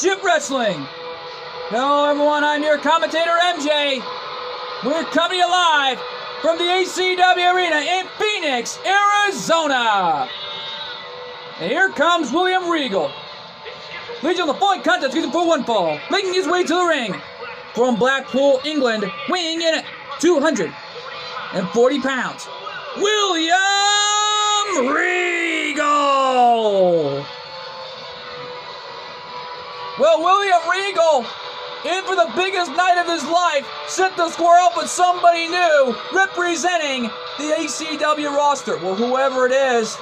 Championship Wrestling. Hello, everyone. I'm your commentator, MJ. We're coming to you live from the ACW Arena in Phoenix, Arizona. And here comes William Regal. Of the following contest season for one fall, making his way to the ring from Blackpool, England, weighing in at 240 pounds. William Regal! Well, William Regal, in for the biggest night of his life, set the square up with somebody new, representing the ACW roster. Well, whoever it is,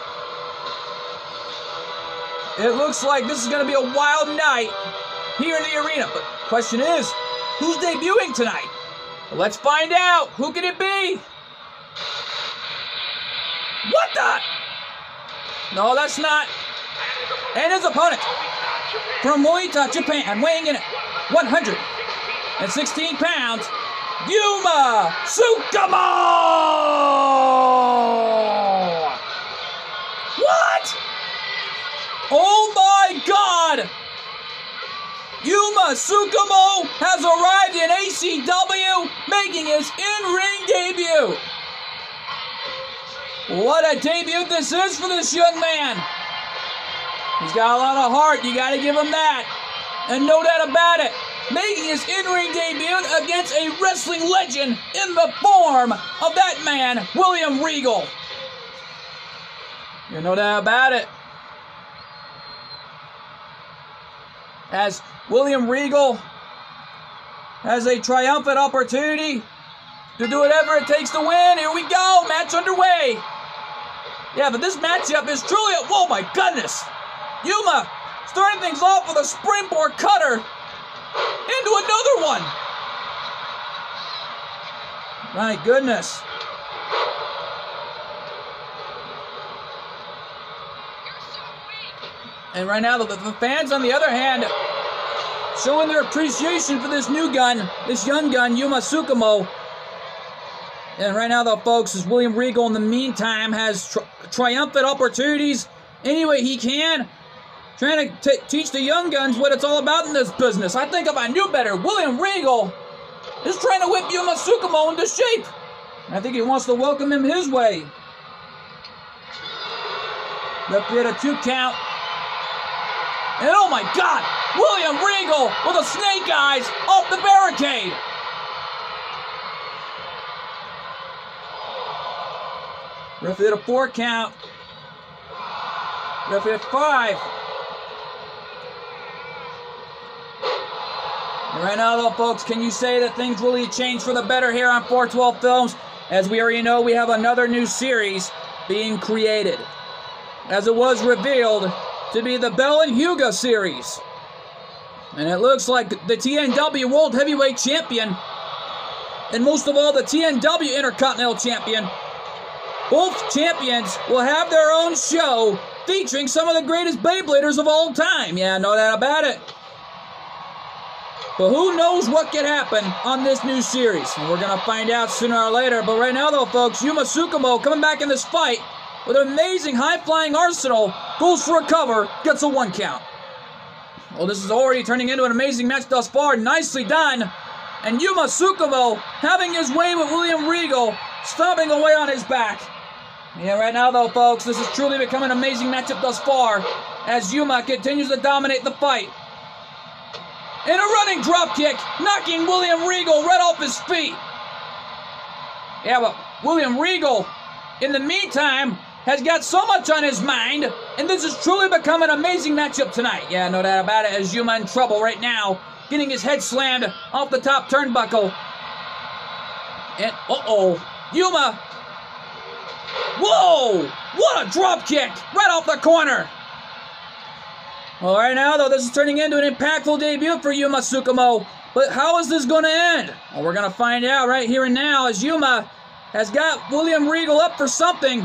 it looks like this is going to be a wild night here in the arena. But question is, who's debuting tonight? Well, let's find out. Who can it be? What the? No, that's not. And his opponent from Moita, Japan, weighing in at 116 pounds, Yuma Tsukumo! What? Oh my god! Yuma Tsukumo has arrived in ACW, making his in-ring debut. What a debut this is for this young man. He's got a lot of heart, you gotta give him that. And no doubt about it, making his in-ring debut against a wrestling legend in the form of that man, William Regal. You no doubt about it. As William Regal has a triumphant opportunity to do whatever it takes to win. Here we go, match underway. Yeah, but this matchup is truly a, whoa my goodness. Yuma starting things off with a springboard cutter into another one. My goodness. And right now, the, the fans, on the other hand, showing their appreciation for this new gun, this young gun, Yuma Tsukumo. And right now, though, folks, is William Regal in the meantime has tri- triumphant opportunities any way he can, trying to teach the young guns what it's all about in this business. I think if I knew better, William Regal is trying to whip Yuma Tsukumo into shape. I think he wants to welcome him his way. Left at a two count. And oh my God, William Regal with a snake eyes off the barricade. Ref hit a four count. Ref hit five. Right now, though, folks, can you say that things really changed for the better here on 412 Films? As we already know, we have another new series being created. As it was revealed to be the Bell and Huga series. And it looks like the TNW World Heavyweight Champion, and most of all, the TNW Intercontinental Champion, both champions will have their own show featuring some of the greatest Beybladers of all time. Yeah, no doubt about it. But who knows what could happen on this new series? And we're going to find out sooner or later. But right now, though, folks, Yuma Tsukumo coming back in this fight with an amazing high-flying arsenal, goes for a cover, gets a one count. Well, this is already turning into an amazing match thus far. Nicely done. And Yuma Tsukumo having his way with William Regal, stomping away on his back. Yeah, right now, though, folks, this is truly becoming an amazing matchup thus far as Yuma continues to dominate the fight. And a running drop kick, knocking William Regal right off his feet. Yeah, but William Regal, in the meantime, has got so much on his mind, and this has truly become an amazing matchup tonight. Yeah, no doubt about it, as Yuma in trouble right now, getting his head slammed off the top turnbuckle. And, uh-oh, Yuma Whoa! What a drop kick! Right off the corner! All right, now though, this is turning into an impactful debut for Yuma Tsukumo. But how is this going to end? Well, we're going to find out right here and now as Yuma has got William Regal up for something.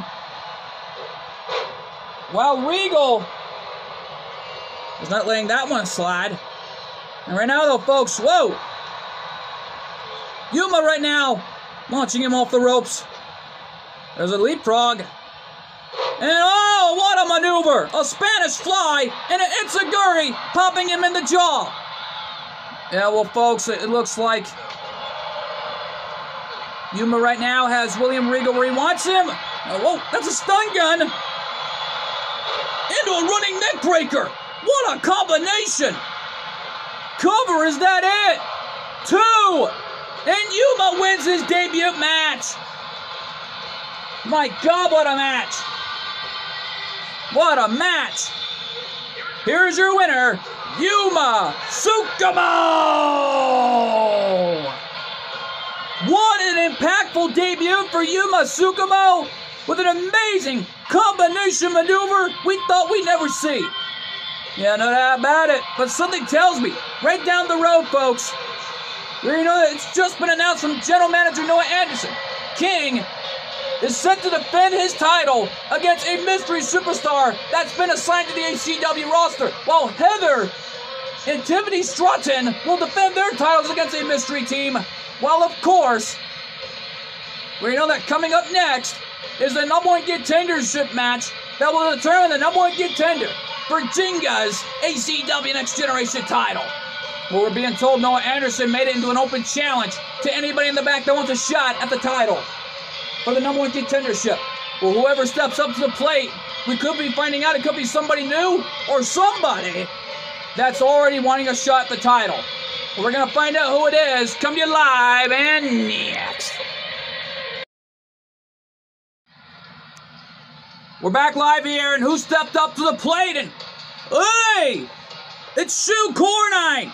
While Regal is not letting that one slide. And right now, though, folks, whoa! Yuma right now launching him off the ropes. There's a leapfrog. And oh, what a maneuver! A Spanish fly and an Enzuigiri popping him in the jaw. Yeah, well, folks, it looks like Yuma right now has William Regal where he wants him. Oh, whoa, that's a stun gun. Into a running neck breaker. What a combination. Cover, is that it? Two. And Yuma wins his debut match. My God, what a match. What a match! Here's your winner, Yuma Tsukumo! What an impactful debut for Yuma Tsukumo with an amazing combination maneuver we thought we'd never see. Yeah, no doubt about it. But something tells me, right down the road, folks, you know it's just been announced from General Manager Noah Anderson. King is set to defend his title against a mystery superstar that's been assigned to the HCW roster, while Heather and Tiffany Stratton will defend their titles against a mystery team. While, of course, we know that coming up next is the number one contendership match that will determine the number one contender for Jinga's ACW Next Generation title. Well, we're being told Noah Anderson made it into an open challenge to anybody in the back that wants a shot at the title for the number one contendership. Well, whoever steps up to the plate, we could be finding out it could be somebody new or somebody that's already wanting a shot at the title. We're going to find out who it is. Come to you live and next. We're back live here, and who stepped up to the plate? And hey, it's Shu Kurenai.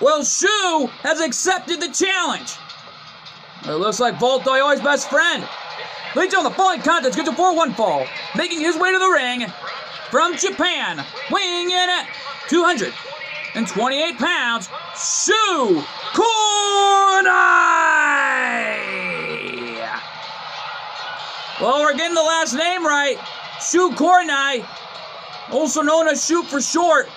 Well, Shu has accepted the challenge. It looks like Valt Aoi's best friend. Leads on the following contest, gets a 4-1 fall, making his way to the ring from Japan, weighing in at 228 pounds, Shu Kurenai! Well, we're getting the last name right. Shu Kurenai, also known as Shoot for short,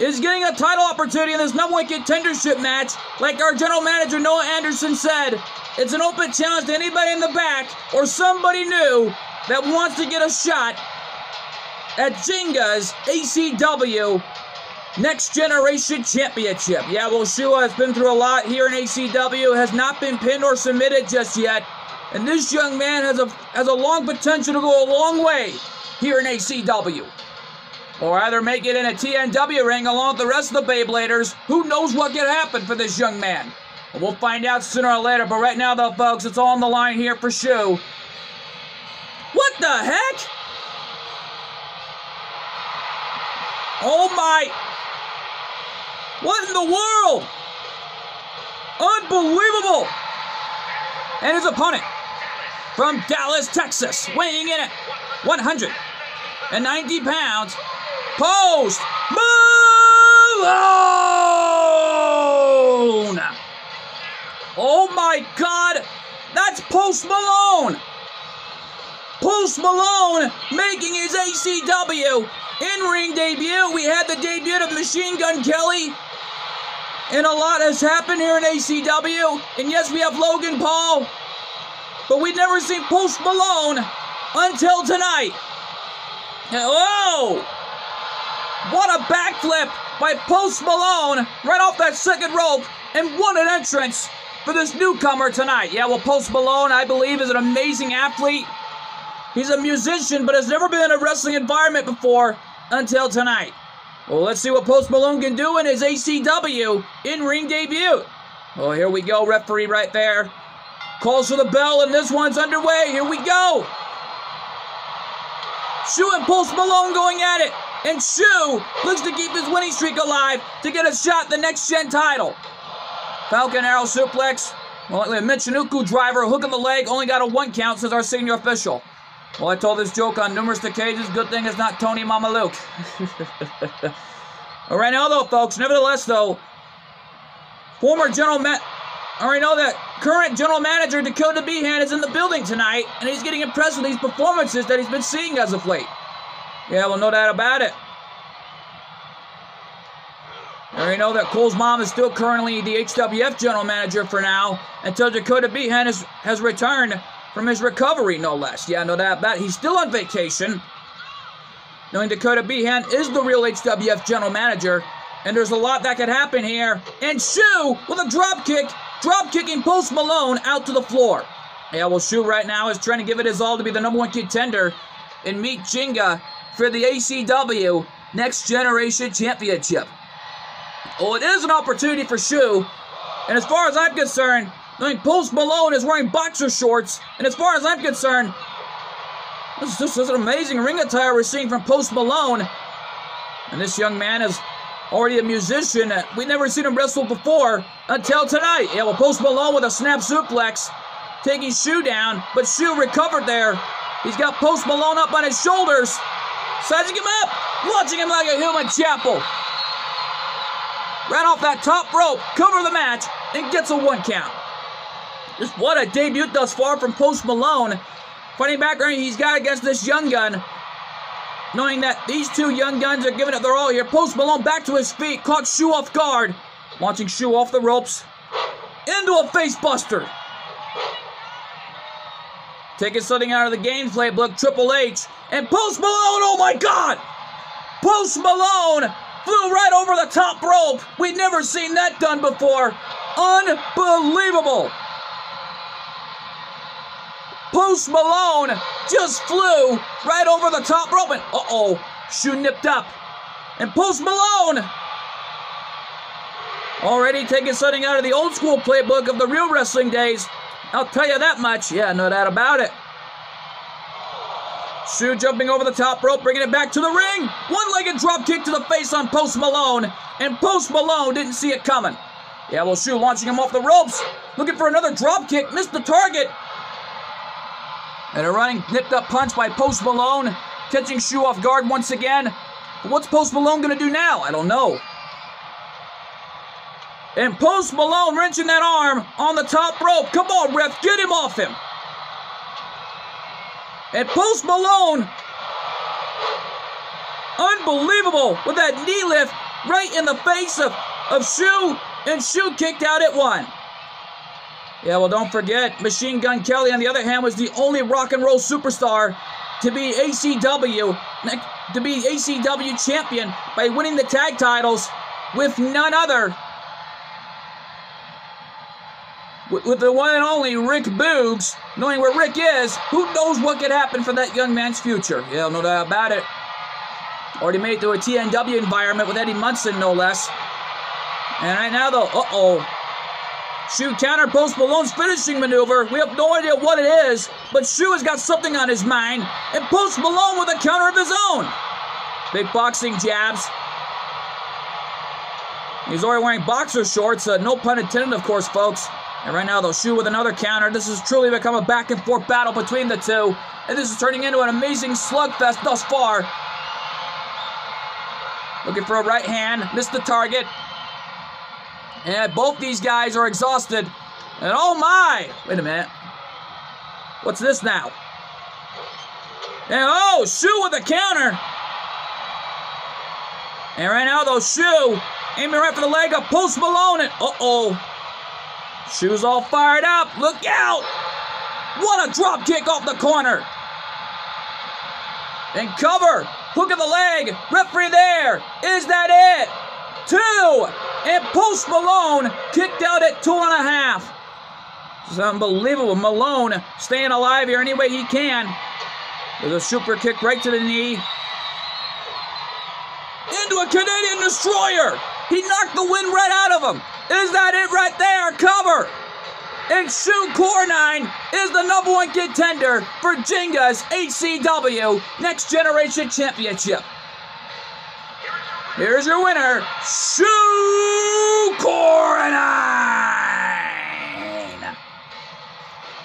is getting a title opportunity in this number one contendership match. Like our general manager Noah Anderson said, it's an open challenge to anybody in the back or somebody new that wants to get a shot at Jenga's ACW Next Generation Championship. Yeah, well, Shua has been through a lot here in ACW, has not been pinned or submitted just yet. And this young man has a has a long potential to go a long way here in ACW. Or either make it in a TNW ring along with the rest of the Beybladers. Who knows what could happen for this young man? We'll find out sooner or later, but right now, though, folks, it's all on the line here for Shu. What the heck? Oh my! What in the world? Unbelievable! And his opponent from Dallas, Texas, weighing in at 190 pounds, Post Malone! Oh my God, that's Post Malone. Post Malone making his ACW in-ring debut. We had the debut of Machine Gun Kelly. And a lot has happened here in ACW. And yes, we have Logan Paul. But we've never seen Post Malone until tonight. Whoa! What a backflip by Post Malone right off that second rope. And what an entrance for this newcomer tonight. Yeah, well, Post Malone, I believe, is an amazing athlete. He's a musician, but has never been in a wrestling environment before until tonight. Well, let's see what Post Malone can do in his ACW in-ring debut. Oh, here we go, referee right there. Calls for the bell, and this one's underway. Here we go. Shu and Post Malone going at it. And Shu looks to keep his winning streak alive to get a shot the next gen title. Falcon Arrow suplex. Well, Michinoku driver, hook in the leg, only got a one count, says our senior official. Well, I told this joke on numerous occasions. Good thing it's not Tony Mamaluke. All right, now though, folks. Nevertheless, though, former general man. All right, know that current general manager Dakota Behan is in the building tonight, and he's getting impressed with these performances that he's been seeing as of late. Yeah, well, no doubt about it. You already know that Cole's mom is still currently the HWF general manager for now until Dakota Behan has, has returned from his recovery, no less. Yeah, no doubt about it. He's still on vacation. knowing Dakota Behan is the real HWF general manager. And there's a lot that could happen here. And Shu with a drop kick, drop kicking Post Malone out to the floor. Yeah, well, Shu right now is trying to give it his all to be the number one contender and meet Jinga for the ACW Next Generation Championship. Oh, it is an opportunity for Shu. And as far as I'm concerned, I mean, Post Malone is wearing boxer shorts. And as far as I'm concerned, this is just an amazing ring attire we're seeing from Post Malone. And this young man is already a musician. We've never seen him wrestle before until tonight. Yeah, well, Post Malone with a snap suplex, taking Shu down, but Shu recovered there. He's got Post Malone up on his shoulders, sizing him up, launching him like a human chapel. Ran off that top rope, cover the match, and gets a one count. Just what a debut thus far from Post Malone. Funny background he's got against this young gun. Knowing that these two young guns are giving it their all here. Post Malone back to his feet, caught Shu off guard. Launching Shu off the ropes. Into a facebuster. Taking something out of the game playbook, Triple H. And Post Malone, oh my god! Post Malone flew right over the top rope. We'd never seen that done before. Unbelievable. Post Malone just flew right over the top rope. And uh oh, Shu nipped up. And Post Malone already taking something out of the old school playbook of the real wrestling days. I'll tell you that much. Yeah, no doubt about it. Shu jumping over the top rope, bringing it back to the ring. One-legged drop kick to the face on Post Malone, and Post Malone didn't see it coming. Yeah, well, Shu launching him off the ropes, looking for another drop kick, missed the target. And a running nipped up punch by Post Malone, catching Shu off guard once again. But what's Post Malone gonna do now? I don't know. And Post Malone wrenching that arm on the top rope. Come on, ref, get him off him. And Post Malone, unbelievable with that knee lift right in the face of, of Shu, and Shu kicked out at one. Yeah, well, don't forget, Machine Gun Kelly, on the other hand, was the only rock and roll superstar to be ACW, to be ACW champion by winning the tag titles with none other with the one and only Rick Boogs, knowing where Rick is, who knows what could happen for that young man's future? Yeah, no doubt about it. Already made it to a TNW environment with Eddie Munson, no less. And right now, though, uh-oh. Shu counter Post Malone's finishing maneuver. We have no idea what it is, but Shu has got something on his mind, and Post Malone with a counter of his own. Big boxing jabs. He's already wearing boxer shorts, uh, no pun intended, of course, folks. And right now, they'll shoot with another counter. This has truly become a back and forth battle between the two. And this is turning into an amazing slugfest thus far. Looking for a right hand. Missed the target. And both these guys are exhausted. And oh my! Wait a minute. What's this now? And oh, Shu with a counter. And right now, though, Shu aiming right for the leg of Post Malone. And uh-oh. All fired up. Look out! What a drop kick off the corner. And cover. Hook of the leg. Referee there. Is that it? Two. And Post Malone kicked out at two and a half. It's unbelievable. Malone staying alive here any way he can. There's a super kick right to the knee. Into a Canadian destroyer. He knocked the wind right out of him. Is that it right there? Cover. And Shu Kurenai is the number one contender for Jenga's HCW Next Generation Championship. Here's your winner, Shu Kurenai.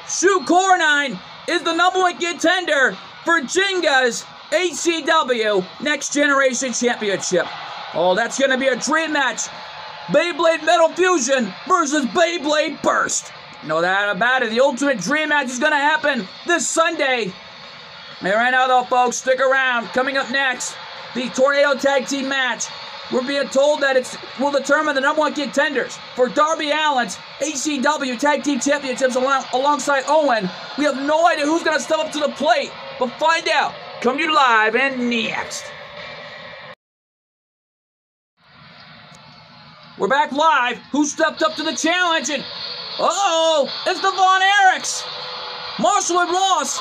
Shu Kurenai is the number one contender for Jenga's HCW Next Generation Championship. Oh, that's going to be a dream match. Beyblade Metal Fusion versus Beyblade Burst. No doubt about it. The ultimate dream match is going to happen this Sunday. And right now, though, folks, stick around. Coming up next, the Tornado Tag Team match. We're being told that it will determine the number one contenders for Darby Allin's ACW Tag Team Championships along, alongside Owen. We have no idea who's going to step up to the plate, but find out. Come to you live and next. We're back live. Who stepped up to the challenge? And oh, it's the Von Erichs. Marshall and Ross.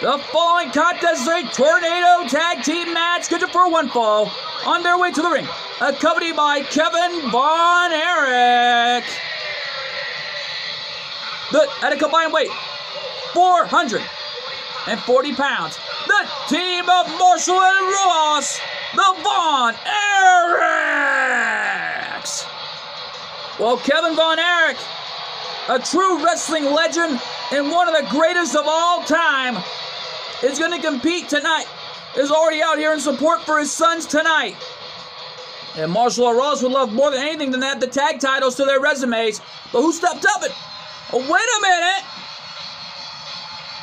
The following contest is a tornado tag team match scheduled for one fall on their way to the ring, accompanied by Kevin Von Erich. The, at a combined weight, 440 pounds. The team of Marshall and Ross, the Von Erichs. Well, Kevin Von Erich, a true wrestling legend and one of the greatest of all time, is going to compete tonight. Is already out here in support for his sons tonight. And Marshall Ross would love more than anything than that the tag titles to their resumes. But who stepped up and oh, wait a minute!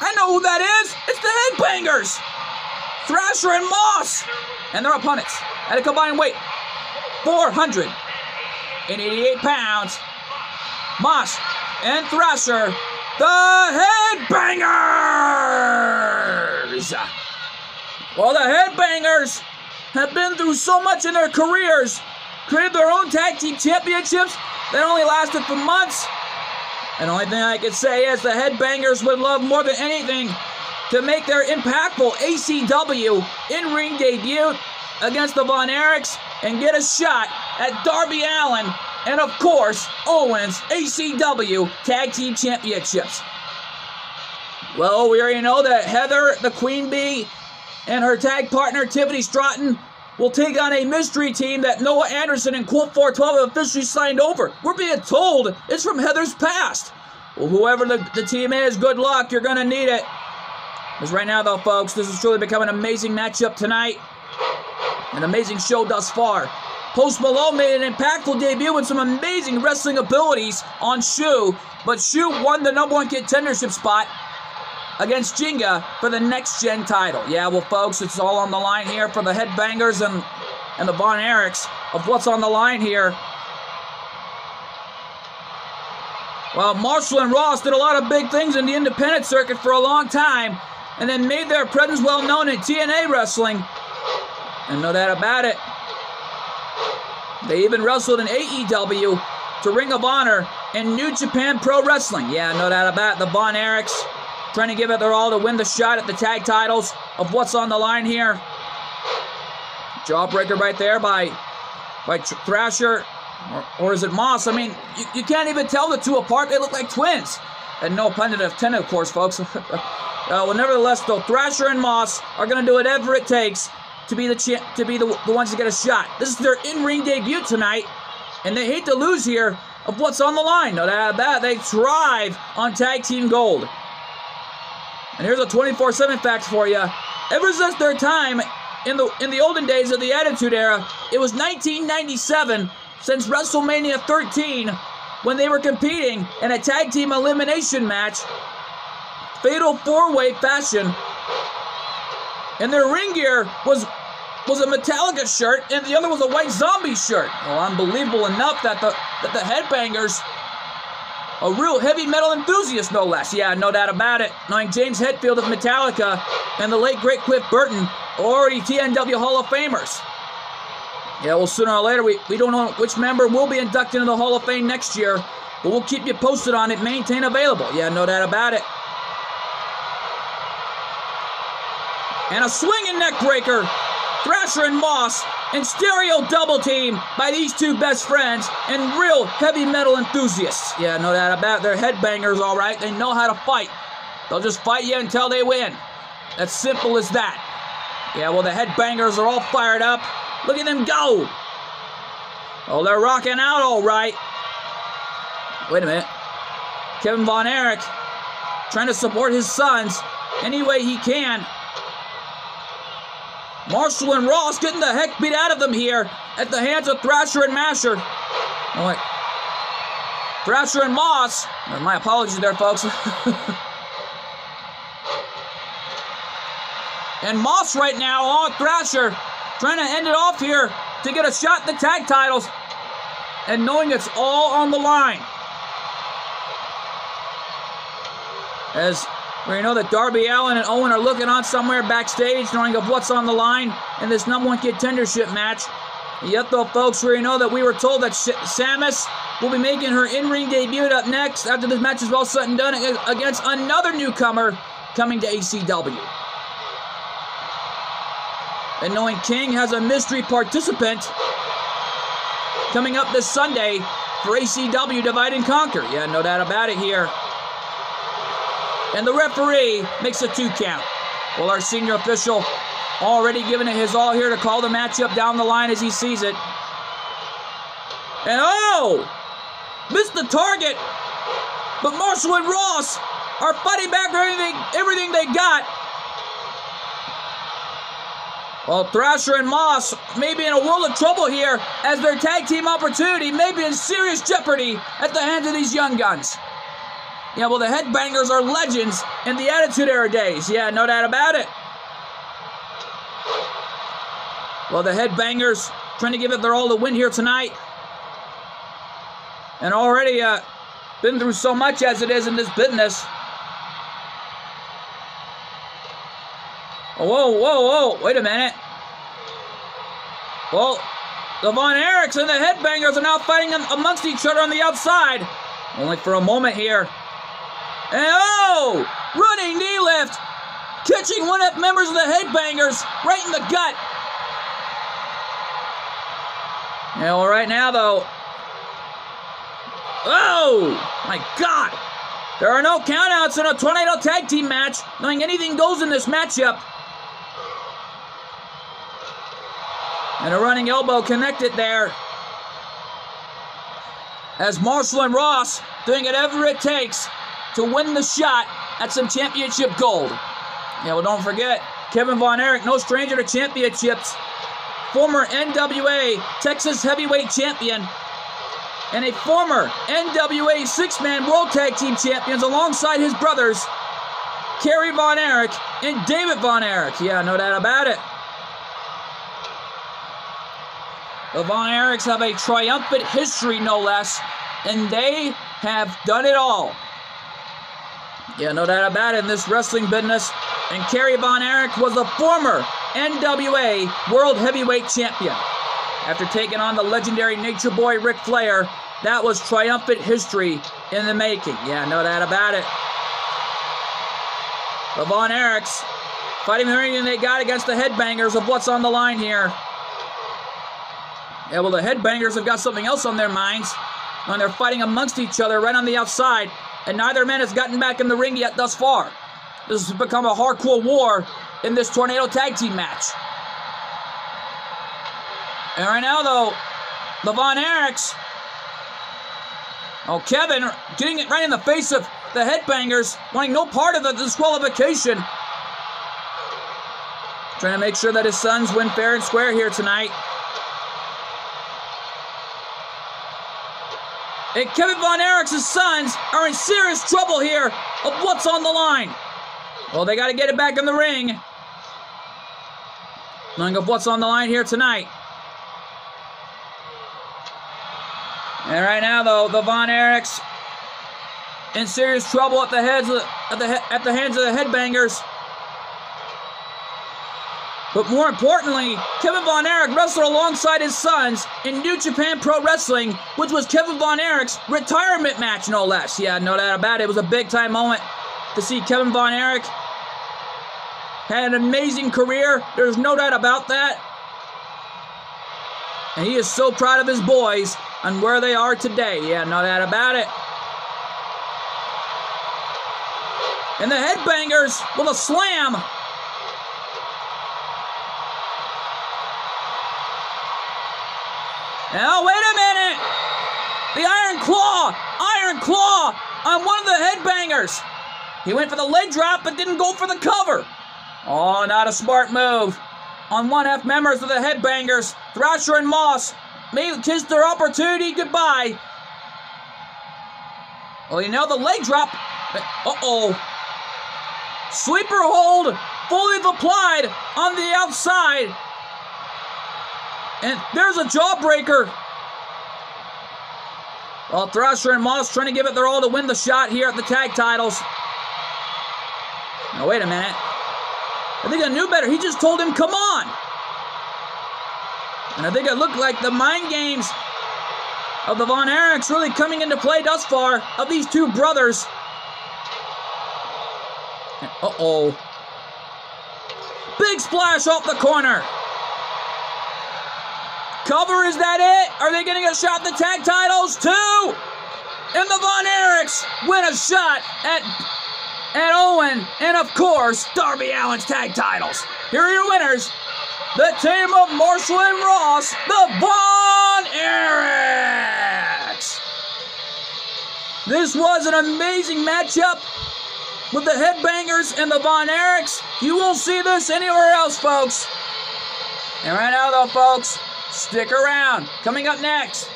I know who that is! It's the Headbangers! Thrasher and Moss! And their opponents at a combined weight 488 pounds. Moss and Thrasher, the Headbangers! Well, the Headbangers have been through so much in their careers, created their own tag team championships that only lasted for months. And the only thing I can say is the Headbangers would love more than anything to make their impactful ACW in ring debut against the Von Erichs and get a shot at Darby Allin and, of course, Owens ACW Tag Team Championships. Well, we already know that Heather, the Queen Bee, and her tag partner Tiffany Stratton will take on a mystery team that Noah Anderson and Cole 412 have officially signed over. We're being told it's from Heather's past. Well, whoever the, the team is, good luck. You're going to need it. Because right now, though, folks, this has truly become an amazing matchup tonight. An amazing show thus far. Post Malone made an impactful debut with some amazing wrestling abilities on Shu, but Shu won the number one contendership spot against Jinga for the next gen title. Yeah, well, folks, it's all on the line here for the Headbangers and, and the Von Erichs of what's on the line here. Well, Marshall and Ross did a lot of big things in the independent circuit for a long time and then made their presence well known in TNA wrestling. And no doubt about it. They even wrestled in AEW to Ring of Honor and New Japan Pro Wrestling. Yeah, no doubt about it. The Von Erichs trying to give it their all to win the shot at the tag titles of what's on the line here. Jawbreaker right there by by Thrasher, or, or is it Moss? I mean, you, you, can't even tell the two apart. They look like twins. And no pun intended, of course, folks. uh, well, nevertheless, though, Thrasher and Moss are going to do whatever it takes to be the to be the, the ones to get a shot. This is their in-ring debut tonight, and they hate to lose here of what's on the line. No doubt. They thrive on tag team gold. And here's a 24/7 fact for you. Ever since their time in the in the olden days of the Attitude Era, it was 1997 since WrestleMania 13 when they were competing in a tag team elimination match, fatal four-way fashion. And their ring gear was was a Metallica shirt, and the other was a White Zombie shirt. Well, unbelievable enough that the that the Headbangers a real heavy metal enthusiast, no less. Yeah, no doubt about it. Knowing James Hetfield of Metallica and the late great Cliff Burton, already TNW Hall of Famers. Yeah, well, sooner or later, we, we don't know which member will be inducted into the Hall of Fame next year, but we'll keep you posted on it, maintain available. Yeah, no doubt about it. And a swinging neck breaker. Thrasher and Moss and stereo double team by these two best friends and real heavy metal enthusiasts. Yeah, no doubt about it. They're headbangers, all right. They know how to fight. They'll just fight you until they win. That's simple as that. Yeah, well, the headbangers are all fired up. Look at them go. Oh, they're rocking out all right. Wait a minute. Kevin Von Erich trying to support his sons any way he can. Marshall and Ross getting the heck beat out of them here at the hands of Thrasher and Masher. Oh, wait. Thrasher and Moss. Uh, my apologies there, folks. and Moss right now on Thrasher, trying to end it off here to get a shot at the tag titles, and knowing it's all on the line. As we know that Darby Allin and Owen are looking on somewhere backstage, knowing of what's on the line in this number one contendership match Yet, though, folks, we know that we were told that Samus will be making her in-ring debut up next after this match is well set and done against another newcomer coming to ACW. And knowing King has a mystery participant coming up this Sunday for ACW Divide and Conquer. Yeah, no doubt about it here. And the referee makes a two count. Well, our senior official already giving it his all here to call the matchup down the line as he sees it. And oh! Missed the target! But Marshall and Ross are fighting back for everything, everything they got. Well, Thrasher and Moss may be in a world of trouble here as their tag team opportunity may be in serious jeopardy at the hands of these young guns. Yeah, well, the Headbangers are legends in the Attitude Era days. Yeah, no doubt about it. Well, the Headbangers trying to give it their all to win here tonight. And already uh, been through so much as it is in this business. Whoa, whoa, whoa, wait a minute. Well, the Von Erichs and the Headbangers are now fighting amongst each other on the outside. Only for a moment here. And oh! Running knee lift! Catching one of the members of the Headbangers right in the gut. Yeah, well, right now, though. Oh! My God! There are no countouts in a Tornado Tag Team match, knowing anything goes in this matchup. And a running elbow connected there. As Marshall and Ross doing whatever it takes to win the shot at some championship gold. Yeah, well, don't forget, Kevin Von Erich, no stranger to championships, former NWA Texas Heavyweight Champion, and a former NWA Six Man World Tag Team Champions alongside his brothers, Kerry Von Erich and David Von Erich. Yeah, no doubt about it. The Von Erichs have a triumphant history, no less, and they have done it all. Yeah, no doubt about it in this wrestling business. And Kerry Von Erich was a former NWA World Heavyweight Champion. After taking on the legendary Nature Boy Ric Flair, that was triumphant history in the making. Yeah, no doubt about it. The Von Erichs fighting the ring they got against the headbangers of what's on the line here. Yeah, well, the headbangers have got something else on their minds when they're fighting amongst each other right on the outside and neither man has gotten back in the ring yet thus far. This has become a hardcore war in this Tornado Tag Team match. And right now, though, the Von oh, Kevin getting it right in the face of the Headbangers, wanting no part of the disqualification. Trying to make sure that his sons win fair and square here tonight. And Kevin Von Erichs' sons are in serious trouble here of what's on the line. Well, they got to get it back in the ring. Knowing of what's on the line here tonight. And right now, though, the Von Erichs in serious trouble at the heads of the, at the at the hands of the headbangers. But more importantly, Kevin Von Erich wrestled alongside his sons in New Japan Pro Wrestling, which was Kevin Von Erich's retirement match, no less. Yeah, no doubt about it. It was a big time moment to see Kevin Von Erich. Had an amazing career. There's no doubt about that. And he is so proud of his boys and where they are today. Yeah, no doubt about it. And the headbangers with a slam Now, wait a minute! The Iron Claw! Iron Claw on one of the headbangers! He went for the leg drop but didn't go for the cover. Oh, not a smart move. On one half members of the headbangers, Thrasher and Moss may kiss their opportunity goodbye. Well, you know, the leg drop. Uh oh. Sleeper hold fully applied on the outside. And there's a jawbreaker. Well, Thrasher and Moss trying to give it their all to win the shot here at the tag titles. Now, wait a minute. I think I knew better. He just told him, come on. And I think it looked like the mind games of the Von Erichs really coming into play thus far of these two brothers. Uh-oh. Big splash off the corner. Cover, is that it? Are they getting a shot at the tag titles too? And the Von Erichs win a shot at, at Owen and, of course, Darby Allin's tag titles. Here are your winners. The team of Marshall and Ross, the Von Erichs. This was an amazing matchup with the Headbangers and the Von Erichs. You won't see this anywhere else, folks. And right now, though, folks, stick around. Coming up next,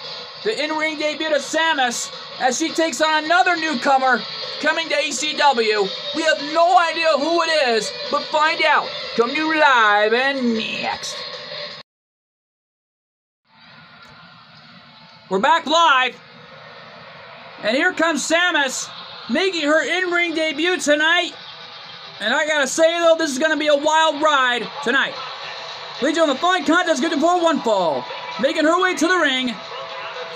the in-ring debut of Samus as she takes on another newcomer coming to ECW. We have no idea who it is, but find out. Come to you live and next. We're back live. And here comes Samus making her in-ring debut tonight. And I gotta say though, this is gonna be a wild ride tonight. On the fine contest getting for one fall. Making her way to the ring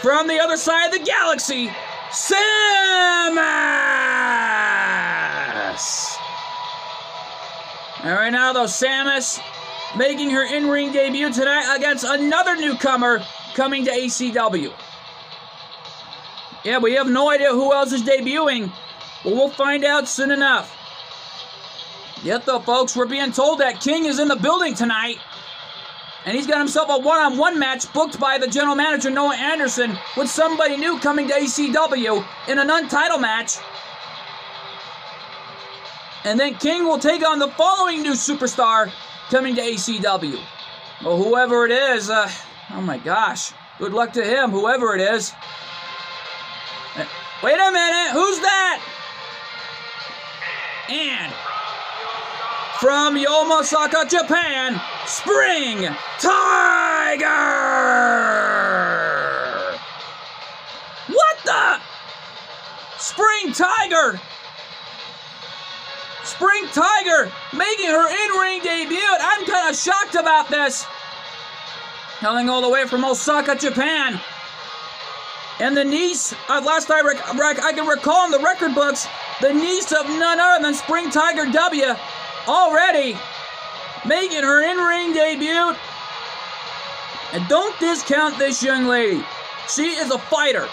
from the other side of the galaxy, Samus! And right now, though, Samus making her in ring debut tonight against another newcomer coming to ACW. Yeah, we have no idea who else is debuting, but we'll find out soon enough. Yet, though, folks, we're being told that King is in the building tonight. And he's got himself a one on one match booked by the general manager, Noah Anderson, with somebody new coming to ACW in an untitled match. And then King will take on the following new superstar coming to ACW. Well, whoever it is, uh, oh my gosh. Good luck to him, whoever it is. Uh, wait a minute, who's that? And from Yomasaka, Japan, Spring Tiger! What the? Spring Tiger! Spring Tiger making her in-ring debut. I'm kind of shocked about this. Coming all the way from Osaka, Japan. And the niece, uh, last I, rec- rec- I can recall in the record books, the niece of none other than Spring Tiger W already making her in ring debut. And don't discount this young lady. She is a fighter.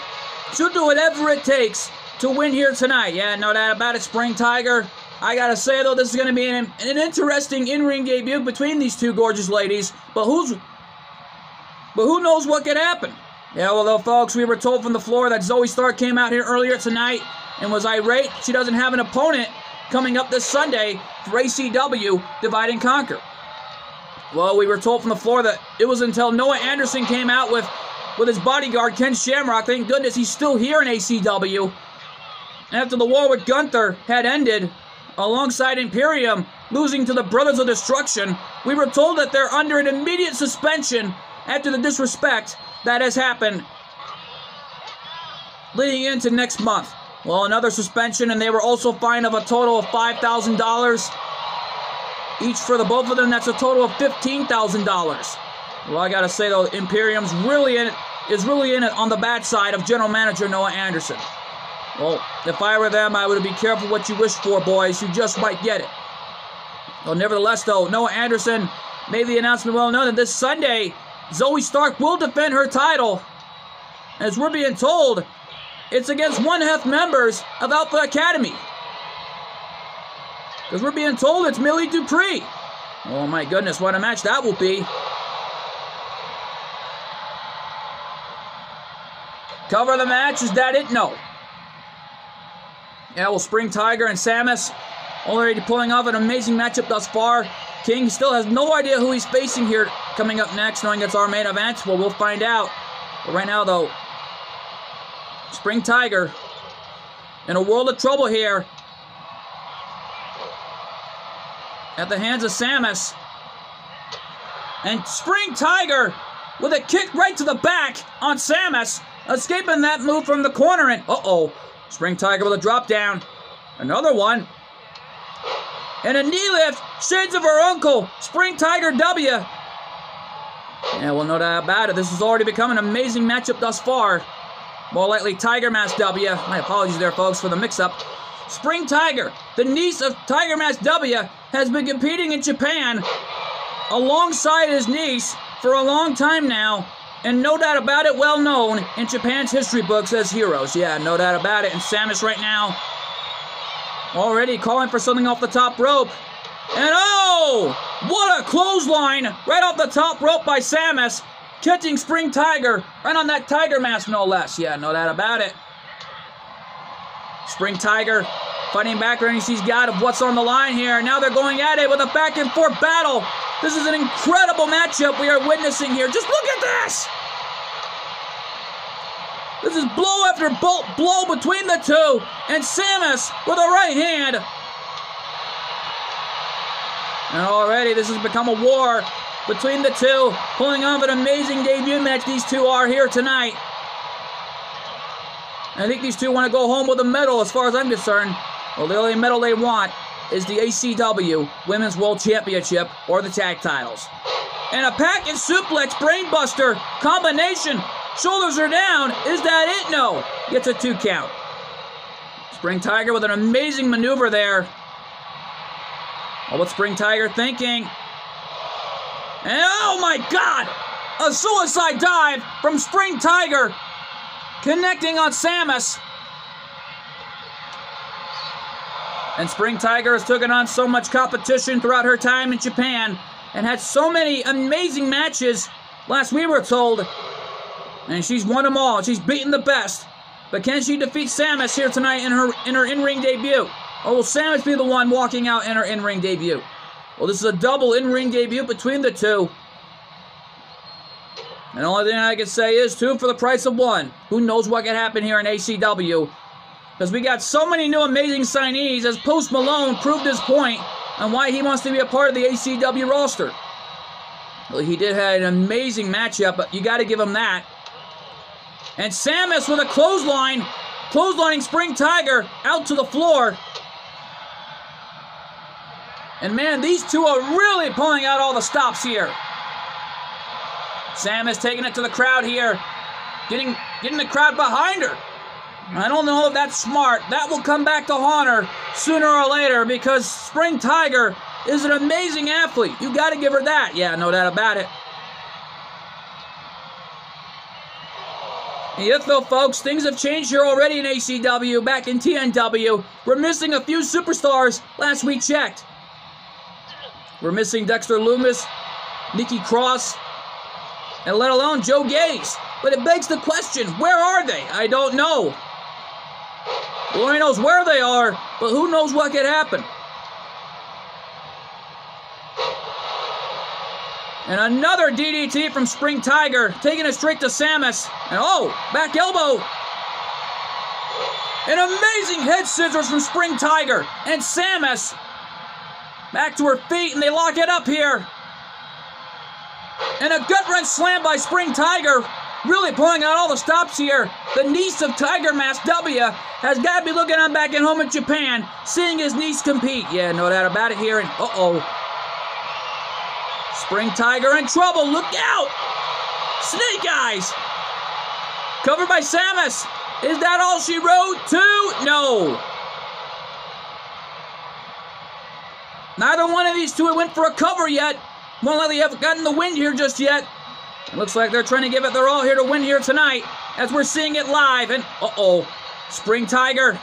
She'll do whatever it takes to win here tonight. Yeah, no doubt about it, Spring Tiger. I gotta say though, this is gonna be an, an interesting in-ring debut between these two gorgeous ladies. But who's, but who knows what could happen? Yeah, well though, folks, we were told from the floor that Zoey Stark came out here earlier tonight and was irate. She doesn't have an opponent coming up this Sunday for ACW Divide and Conquer. Well, we were told from the floor that it was until Noah Anderson came out with, with his bodyguard, Ken Shamrock. Thank goodness he's still here in ACW. After the war with Gunther had ended, alongside Imperium losing to the Brothers of Destruction, we were told that they're under an immediate suspension after the disrespect that has happened leading into next month. Well, another suspension, and they were also fined of a total of $5,000 each for the both of them. That's a total of $15,000. Well, I gotta say though, Imperium's really in it, is really in it on the bad side of General Manager Noah Anderson. Well, if I were them, I would be careful what you wish for, boys. You just might get it. Well, nevertheless, though, Noah Anderson made the announcement well known that this Sunday, Zoey Stark will defend her title. As we're being told, it's against one half members of Alpha Academy. Because we're being told it's Millie Dupree. Oh my goodness, what a match that will be. Cover the match, is that it? No. Yeah, well, Spring Tiger and Samus already pulling off an amazing matchup thus far. King still has no idea who he's facing here coming up next, knowing it's our main event. Well, we'll find out. But right now, though, Spring Tiger in a world of trouble here at the hands of Samus. And Spring Tiger with a kick right to the back on Samus, escaping that move from the corner. And uh oh, Spring Tiger with a drop down. Another one. And a knee lift. Shades of her uncle, Spring Tiger W. Yeah, well, no doubt about it. This has already become an amazing matchup thus far. More likely Tiger Mask W. My apologies there, folks, for the mix-up. Spring Tiger, the niece of Tiger Mask W, has been competing in Japan alongside his niece for a long time now, and no doubt about it, well known in Japan's history books as heroes. Yeah, no doubt about it. And Samus right now already calling for something off the top rope. And oh, what a clothesline right off the top rope by Samus, catching Spring Tiger right on that Tiger mask, no less. Yeah, no doubt about it. Spring Tiger fighting back everything she's got of what's on the line here. Now they're going at it with a back and forth battle. This is an incredible matchup we are witnessing here. Just look at this! This is blow after blow between the two, and Samus with a right hand. And already this has become a war between the two, pulling off an amazing debut match these two are here tonight. I think these two want to go home with a medal as far as I'm concerned. Well, the only medal they want is the ACW Women's World Championship or the tag titles. And a package suplex brainbuster combination. Shoulders are down. Is that it? No. Gets a two count. Spring Tiger with an amazing maneuver there. Well, what's Spring Tiger thinking? And oh my god! A suicide dive from Spring Tiger connecting on Samus. And Spring Tiger has taken on so much competition throughout her time in Japan and had so many amazing matches. Last we were told, and she's won them all. She's beaten the best. But can she defeat Samus here tonight in her in her in-ring debut? Or will Samus be the one walking out in her in-ring debut? Well, this is a double in-ring debut between the two. And the only thing I can say is two for the price of one. Who knows what could happen here in ACW? Because we got so many new amazing signees as Post Malone proved his point on why he wants to be a part of the ACW roster. Well, he did have an amazing matchup, but you got to give him that. And Samus with a clothesline, clotheslining Spring Tiger out to the floor. And man, these two are really pulling out all the stops here. Samus taking it to the crowd here, getting getting the crowd behind her. I don't know if that's smart. That will come back to haunt her sooner or later because Spring Tiger is an amazing athlete. You got to give her that. Yeah, no doubt about it. Though, folks, things have changed here already in ACW. Back in TNW, we're missing a few superstars last we checked. We're missing Dexter Lumis, Nikki Cross, and let alone Joe Gacy. But it begs the question, where are they? I don't know. Lord knows where they are, but who knows what could happen. And another DDT from Spring Tiger, taking it straight to Samus. And oh, back elbow. An amazing head scissors from Spring Tiger. And Samus back to her feet, and they lock it up here. And a gut wrench slam by Spring Tiger. Really pulling out all the stops here. The niece of Tiger Mask W has got to be looking on back at home in Japan, seeing his niece compete. Yeah, no doubt about it here. And uh-oh. Spring Tiger in trouble. Look out! Snake Eyes! Covered by Samus. Is that all she wrote? Two? No. Neither one of these two went for a cover yet. Won't let they have gotten the win here just yet. It looks like they're trying to give it their all here to win here tonight as we're seeing it live. And uh-oh, Spring Tiger.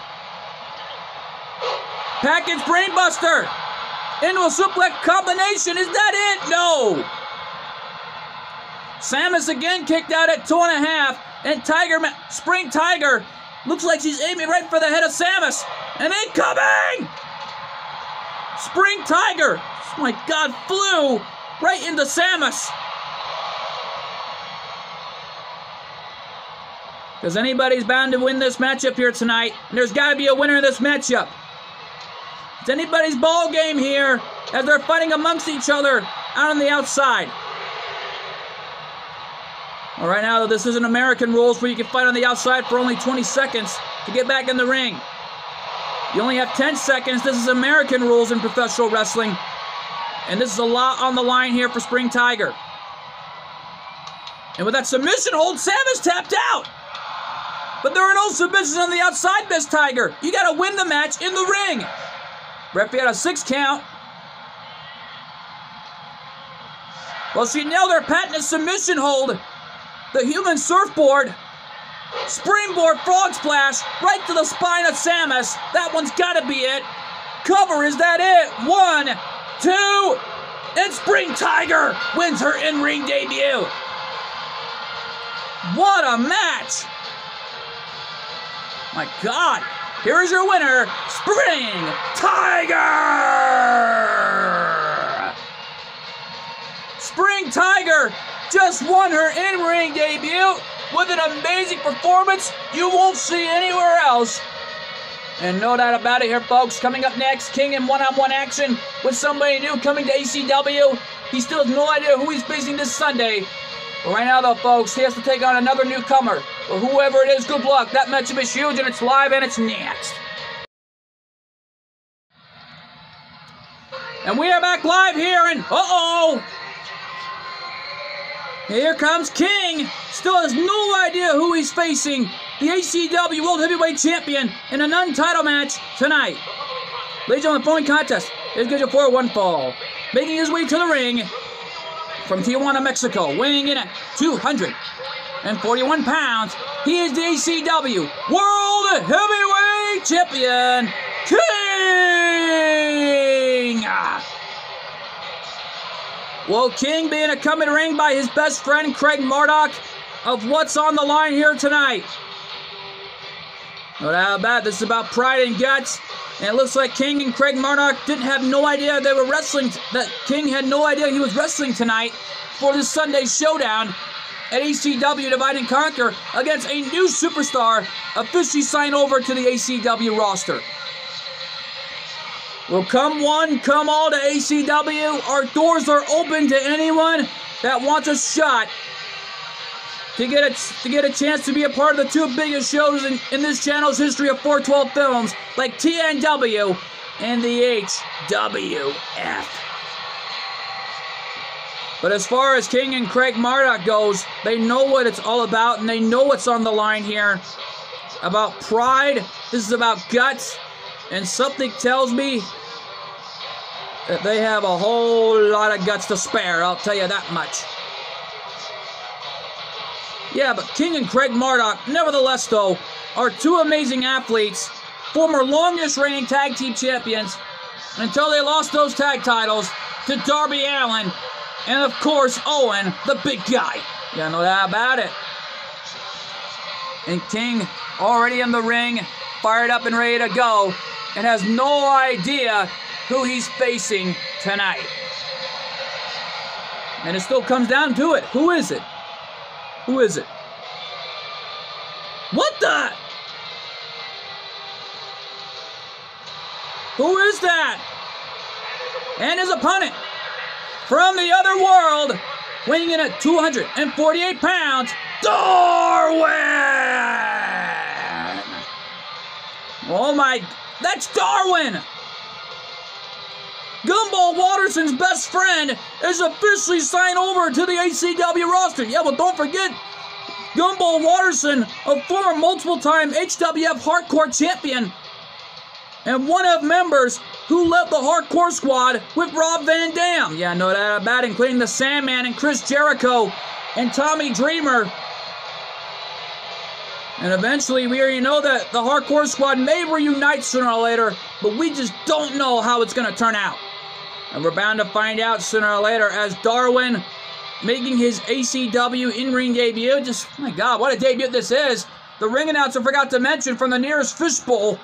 Package Brainbuster. Into a suplex combination. Is that it? No. Samus again kicked out at two and a half. And Tiger, Spring Tiger, looks like she's aiming right for the head of Samus. And incoming! Spring Tiger, oh my God, flew right into Samus. Because anybody's bound to win this matchup here tonight. And there's got to be a winner in this matchup. It's anybody's ball game here as they're fighting amongst each other out on the outside. All right, now this isn't American rules where you can fight on the outside for only 20 seconds to get back in the ring. You only have 10 seconds. This is American rules in professional wrestling. And this is a lot on the line here for Spring Tiger. And with that submission hold, Sam is tapped out. But there are no submissions on the outside, Miss Tiger. You got to win the match in the ring. Referee had a six count. Well, she nailed her patented submission hold. The human surfboard. Springboard frog splash right to the spine of Samus. That one's got to be it. Cover, is that it? One, two, and Spring Tiger wins her in ring debut. What a match! My God, here is your winner, Spring Tiger! Spring Tiger just won her in ring debut with an amazing performance you won't see anywhere else. And no doubt about it here, folks. Coming up next, King in one on one action with somebody new coming to ACW. He still has no idea who he's facing this Sunday. But right now, though, folks, he has to take on another newcomer. But whoever it is, good luck. That matchup is huge, and it's live, and it's next. And we are back live here, and uh-oh! Here comes King. Still has no idea who he's facing. The ACW World Heavyweight Champion in an untitled match tonight. Ladies and gentlemen, following contest is scheduled for one fall. Making his way to the ring from Tijuana, Mexico, weighing in at 241 pounds. He is the ACW World Heavyweight Champion, King! Well, King being a coming ring by his best friend, Craig Murdoch, of what's on the line here tonight. No doubt about it, this is about pride and guts. And it looks like King and Craig Murdoch didn't have no idea they were wrestling, that King had no idea he was wrestling tonight for this Sunday showdown at ACW Divide and Conquer against a new superstar officially signed over to the ACW roster. Well, come one, come all to ACW. Our doors are open to anyone that wants a shot to get a to get a chance to be a part of the two biggest shows in, in this channel's history of 412 films, like TNW and the HWF. But as far as King and Craig Murdoch goes, they know what it's all about and they know what's on the line here. About pride, this is about guts, and something tells me that they have a whole lot of guts to spare, I'll tell you that much. Yeah, but King and Craig Murdoch, nevertheless, though, are two amazing athletes, former longest reigning tag team champions, until they lost those tag titles to Darby Allin and, of course, Owen, the big guy. You know that about it. And King already in the ring, fired up and ready to go, and has no idea who he's facing tonight. And it still comes down to it. Who is it? Who is it? What the? Who is that? And his opponent from the other world, weighing in at 248 pounds, Darwin! Oh my, that's Darwin! Gumball Watterson's best friend is officially signed over to the ACW roster. Yeah, but don't forget, Gumball Watterson, a former multiple time HWF Hardcore champion, and one of members who left the Hardcore Squad with Rob Van Dam. Yeah, no doubt about it, including the Sandman and Chris Jericho and Tommy Dreamer. And eventually, we already know that the Hardcore Squad may reunite sooner or later, but we just don't know how it's going to turn out. And we're bound to find out sooner or later as Darwin making his ACW in-ring debut. Just, my God, what a debut this is. The ring announcer forgot to mention from the nearest fishbowl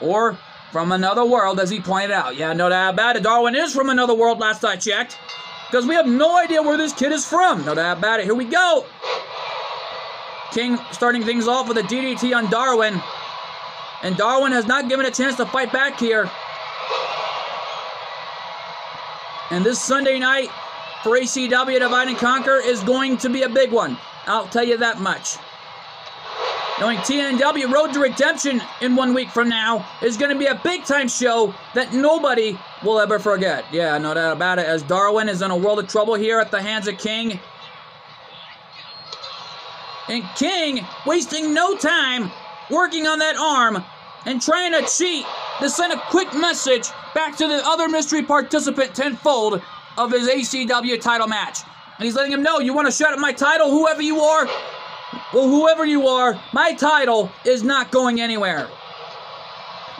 or from another world, as he pointed out. Yeah, no doubt about it. Darwin is from another world, last I checked. Because we have no idea where this kid is from. No doubt about it. Here we go. King starting things off with a DDT on Darwin. And Darwin has not given a chance to fight back here. And this Sunday night for ACW Divide and Conquer is going to be a big one. I'll tell you that much. Knowing TNW Road to Redemption in one week from now is going to be a big time show that nobody will ever forget. Yeah, no doubt about it. As Darwin is in a world of trouble here at the hands of King. And King wasting no time working on that arm and trying to cheat to send a quick message back to the other mystery participant tenfold of his ACW title match. And he's letting him know, you want to shut up my title, whoever you are? Well, whoever you are, my title is not going anywhere.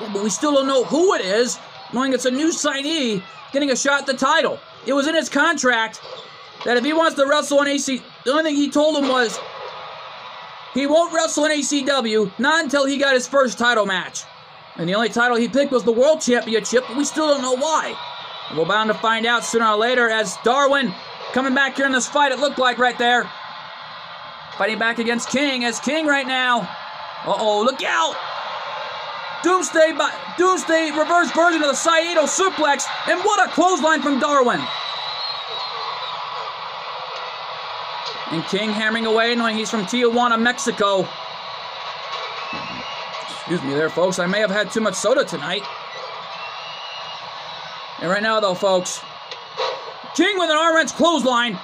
Yeah, but we still don't know who it is, knowing it's a new signee getting a shot at the title. It was in his contract that if he wants to wrestle on AC, the only thing he told him was he won't wrestle in ACW not until he got his first title match. And the only title he picked was the World Championship, but we still don't know why. We're bound to find out sooner or later as Darwin coming back here in this fight, it looked like right there. Fighting back against King as King right now. Uh oh, look out! Doomsday, by, Doomsday reverse version of the Saito suplex, and what a clothesline from Darwin. And King hammering away, knowing he's from Tijuana, Mexico. Excuse me there, folks. I may have had too much soda tonight. And right now, though, folks, King with an arm wrench clothesline,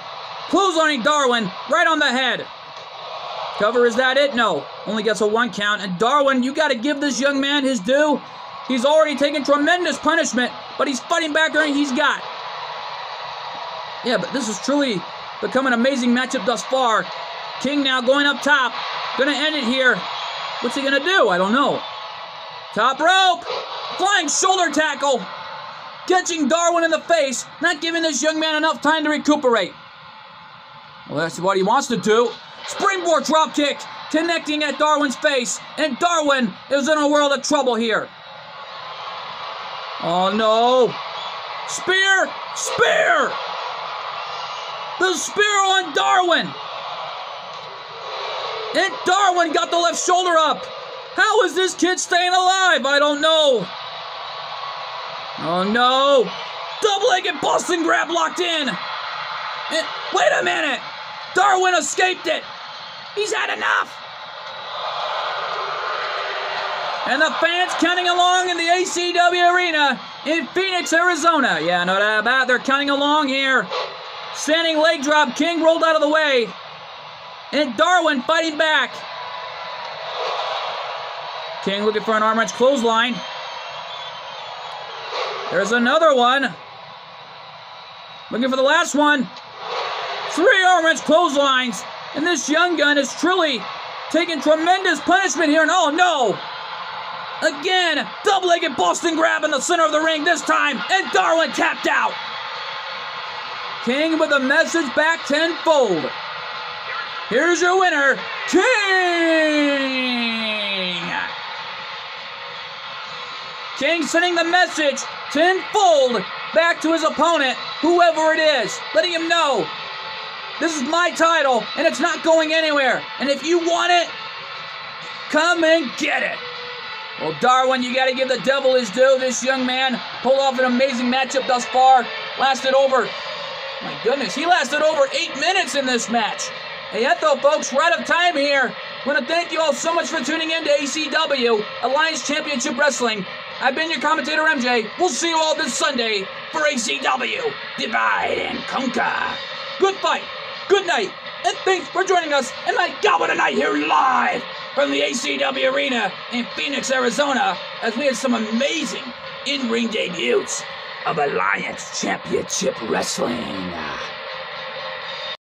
clotheslining Darwin right on the head. Cover, is that it? No. Only gets a one count. And Darwin, you got to give this young man his due. He's already taken tremendous punishment, but he's fighting back everything he's got. Yeah, but this is truly become an amazing matchup thus far. King now going up top. Gonna end it here. What's he gonna do? I don't know. Top rope! Flying shoulder tackle! Catching Darwin in the face, not giving this young man enough time to recuperate. Well, that's what he wants to do. Springboard dropkick, connecting at Darwin's face, and Darwin is in a world of trouble here. Oh no! Spear! Spear! The spear on Darwin! And Darwin got the left shoulder up! How is this kid staying alive? I don't know. Oh no! Double-legged Boston crab locked in! And, wait a minute! Darwin escaped it! He's had enough! And the fans counting along in the ACW arena in Phoenix, Arizona. Yeah, no about it. They're counting along here. Standing leg drop, King rolled out of the way. And Darwin fighting back. King looking for an arm wrench clothesline. There's another one. Looking for the last one. Three arm wrench clotheslines. And this young gun is truly taking tremendous punishment here. And oh no! Again, double-legged Boston crab in the center of the ring this time. And Darwin tapped out. King with a message back tenfold. Here's your winner, King! King sending the message tenfold back to his opponent, whoever it is, letting him know this is my title, and it's not going anywhere. And if you want it, come and get it. Well, Darwin, you got to give the devil his due. This young man pulled off an amazing matchup thus far. Lasted over, my goodness, he lasted over eight minutes in this match. Hey, though, folks, we're out of time here. I want to thank you all so much for tuning in to ACW, Alliance Championship Wrestling. I've been your commentator, MJ. We'll see you all this Sunday for ACW Divide and Conquer. Good fight. Good night. And thanks for joining us. And my God, what a night here live from the ACW Arena in Phoenix, Arizona, as we had some amazing in ring debuts of Alliance Championship Wrestling.